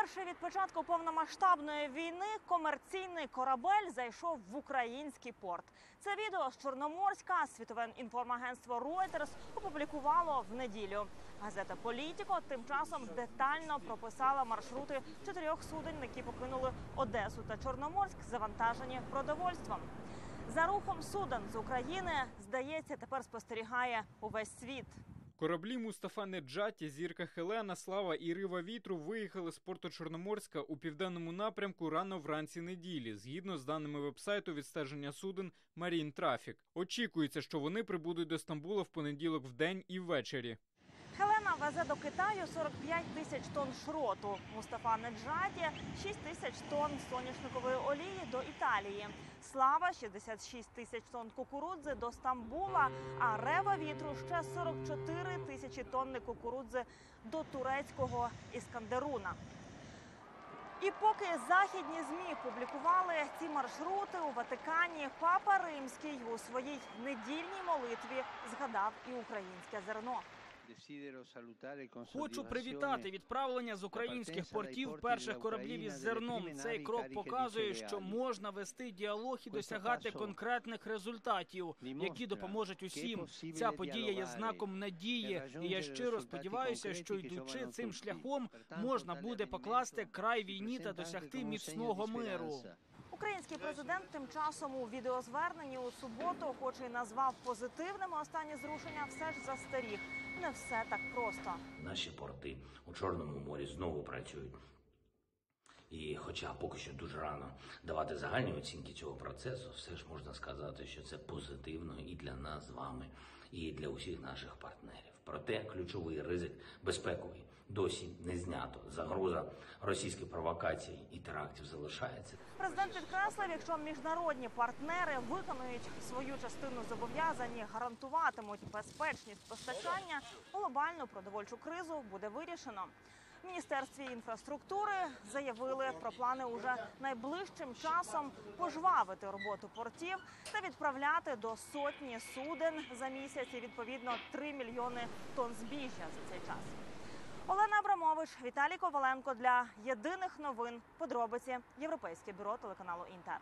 Вперше від початку повномасштабної війни комерційний корабель зайшов в український порт. Це відео з Чорноморська світове інформагентство Reuters опублікувало в неділю. Газета Політіко тим часом детально прописала маршрути чотирьох суден, які покинули Одесу та Чорноморськ, завантажені продовольством. За рухом суден з України здається, тепер спостерігає увесь світ. Кораблі Мустафа Неджаті, зірка Хелена, Слава і Рива Вітру виїхали з порту Чорноморська у південному напрямку рано вранці неділі, згідно з даними вебсайту відстеження суден Marine Traffic. Очікується, що вони прибудуть до Стамбула в понеділок в день і ввечері. Хелена везе до Китаю 45 тисяч тонн шроту. Мустафа Неджаті 6 тисяч тонн соняшникової олії до Італії. Слава 66 тисяч тонн кукурудзи до Стамбула. А рева вітру ще 44 тисячі тонни кукурудзи до турецького Іскандеруна. І поки західні змі публікували ці маршрути у Ватикані, папа Римський у своїй недільній молитві згадав і українське зерно. Хочу привітати відправлення з українських портів перших кораблів із зерном. Цей крок показує, що можна вести діалог і досягати конкретних результатів, які допоможуть усім. Ця подія є знаком надії, і я щиро сподіваюся, що йдучи цим шляхом, можна буде покласти край війні та досягти міцного миру. Український президент тим часом у відеозверненні у суботу, хоч і назвав позитивними останні зрушення, все ж застеріг. Не все так просто. Наші порти у Чорному морі знову працюють. І хоча поки що дуже рано давати загальні оцінки цього процесу, все ж можна сказати, що це позитивно і для нас з вами, і для усіх наших партнерів. Проте ключовий ризик безпековий досі не знято. Загроза російських провокацій і терактів залишається. Президент підкреслив, якщо міжнародні партнери виконують свою частину зобов'язань і гарантуватимуть безпечність постачання, глобальну продовольчу кризу буде вирішено. Міністерстві інфраструктури заявили про плани уже найближчим часом пожвавити роботу портів та відправляти до сотні суден за місяць і відповідно 3 мільйони тонн збіжжя за цей час. Олена Абрамович, Віталій Коваленко для єдиних новин. Подробиці Європейське бюро телеканалу Інтер.